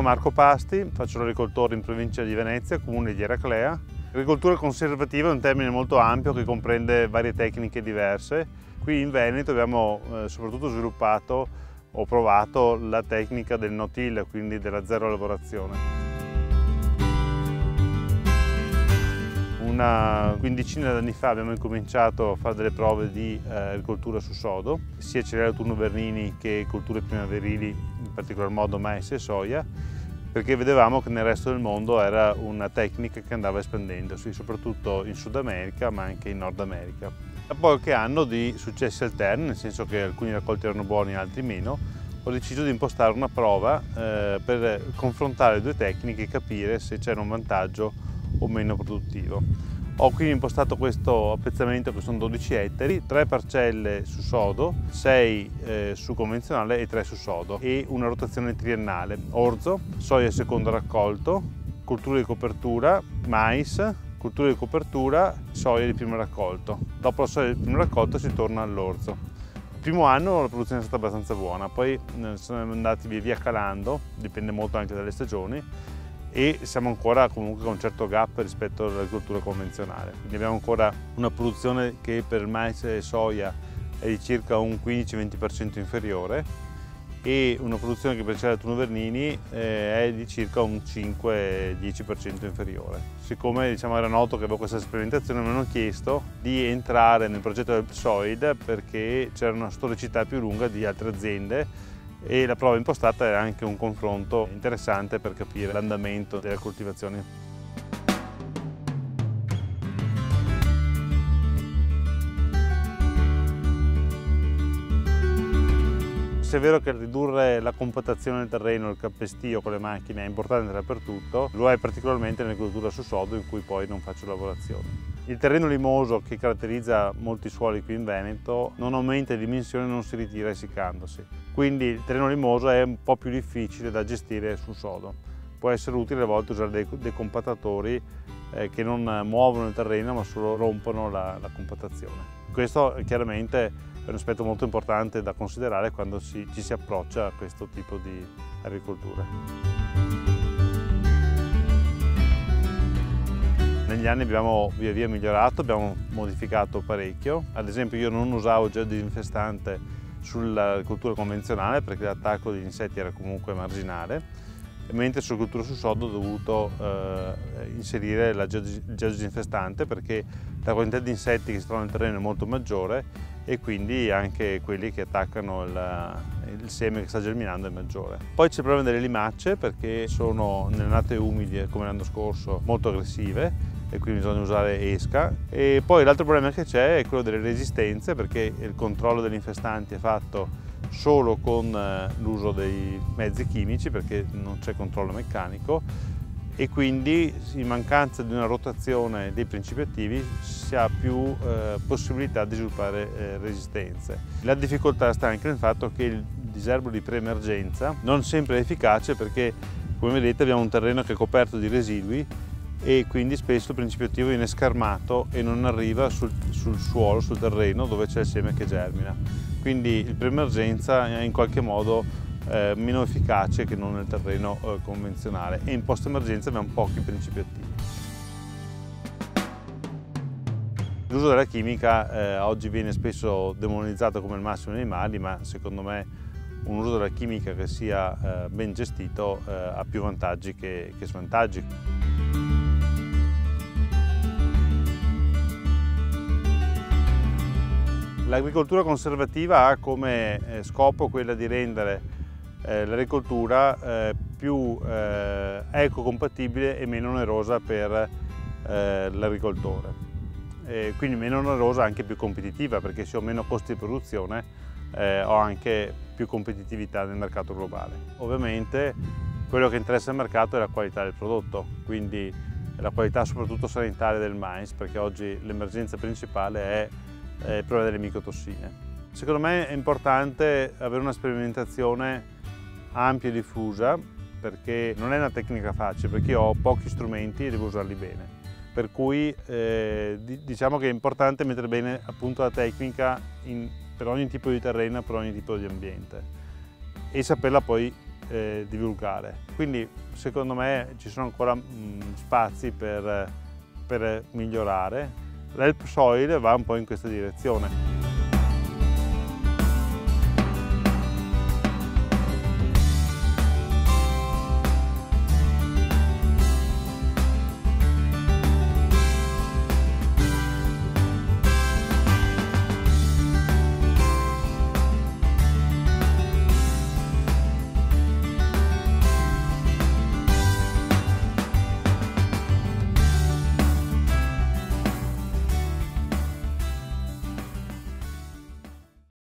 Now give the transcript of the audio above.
Sono Marco Pasti, faccio l'agricoltore in provincia di Venezia, comune di Eraclea. L'agricoltura conservativa è un termine molto ampio che comprende varie tecniche diverse. Qui in Veneto abbiamo eh, soprattutto sviluppato o provato la tecnica del no-till, quindi della zero lavorazione. Una quindicina d'anni fa abbiamo incominciato a fare delle prove di eh, agricoltura su sodo, sia cereali turno vernini che colture primaverili, in particolar modo mais e soia, perché vedevamo che nel resto del mondo era una tecnica che andava espandendosi, soprattutto in Sud America ma anche in Nord America. Da qualche anno di successi alterni, nel senso che alcuni raccolti erano buoni e altri meno, ho deciso di impostare una prova eh, per confrontare le due tecniche e capire se c'era un vantaggio o meno produttivo. Ho quindi impostato questo appezzamento che sono 12 ettari, 3 parcelle su sodo, 6 eh, su convenzionale e 3 su sodo e una rotazione triennale. Orzo, soia secondo raccolto, cultura di copertura, mais, cultura di copertura, soia di primo raccolto. Dopo la soia di primo raccolto si torna all'orzo. Il primo anno la produzione è stata abbastanza buona, poi eh, sono andati via via calando, dipende molto anche dalle stagioni, e siamo ancora comunque con un certo gap rispetto all'agricoltura convenzionale. Quindi abbiamo ancora una produzione che per mais e soia è di circa un 15-20% inferiore e una produzione che per cereali turno vernini eh, è di circa un 5-10% inferiore. Siccome diciamo, era noto che avevo questa sperimentazione mi hanno chiesto di entrare nel progetto del Psoid perché c'era una storicità più lunga di altre aziende e la prova impostata è anche un confronto interessante per capire l'andamento delle coltivazioni. Se è vero che ridurre la compattazione del terreno, il cappestio con le macchine è importante dappertutto, lo è particolarmente nell'agricoltura su sodo in cui poi non faccio lavorazione. Il terreno limoso che caratterizza molti suoli qui in Veneto non aumenta di dimensione, non si ritira essiccandosi. Quindi il terreno limoso è un po' più difficile da gestire sul sodo. Può essere utile a volte usare dei, dei compattatori eh, che non muovono il terreno ma solo rompono la, la compattazione. Questo chiaramente è un aspetto molto importante da considerare quando si, ci si approccia a questo tipo di agricoltura. Negli anni abbiamo via via migliorato, abbiamo modificato parecchio. Ad esempio io non usavo gel disinfestante sulla cultura convenzionale perché l'attacco degli insetti era comunque marginale, mentre sulla cultura su sodo ho dovuto eh, inserire la gel, disinfestante perché la quantità di insetti che si trovano nel terreno è molto maggiore e quindi anche quelli che attaccano il, il seme che sta germinando è maggiore. Poi c'è il problema delle limacce perché sono nelle nate umidi come l'anno scorso molto aggressive e quindi bisogna usare esca. E poi l'altro problema che c'è è quello delle resistenze perché il controllo degli infestanti è fatto solo con eh, l'uso dei mezzi chimici perché non c'è controllo meccanico e quindi in mancanza di una rotazione dei principi attivi si ha più eh, possibilità di sviluppare eh, resistenze. La difficoltà sta anche nel fatto che il diserbo di preemergenza non sempre è efficace perché come vedete abbiamo un terreno che è coperto di residui e quindi spesso il principio attivo viene scarmato e non arriva sul, sul suolo, sul terreno dove c'è il seme che germina. Quindi il pre-emergenza è in qualche modo eh, meno efficace che non nel terreno eh, convenzionale e in post-emergenza abbiamo pochi principi attivi. L'uso della chimica eh, oggi viene spesso demonizzato come il massimo dei mali, ma secondo me un uso della chimica che sia eh, ben gestito eh, ha più vantaggi che, che svantaggi. L'agricoltura conservativa ha come eh, scopo quella di rendere eh, l'agricoltura eh, più ecocompatibile e meno onerosa per l'agricoltore. Quindi meno onerosa e anche più competitiva perché se ho meno costi di produzione ho anche più competitività nel mercato globale. Ovviamente quello che interessa al mercato è la qualità del prodotto, quindi la qualità soprattutto sanitaria del mais perché oggi l'emergenza principale è eh, problema delle micotossine. Secondo me è importante avere una sperimentazione ampia e diffusa perché non è una tecnica facile, perché io ho pochi strumenti e devo usarli bene. Per cui eh, diciamo che è importante mettere bene appunto la tecnica in, per ogni tipo di terreno, per ogni tipo di ambiente e saperla poi eh, divulgare. Quindi secondo me ci sono ancora mh, mm, spazi per, per migliorare. L'Help Soil va un po' in questa direzione.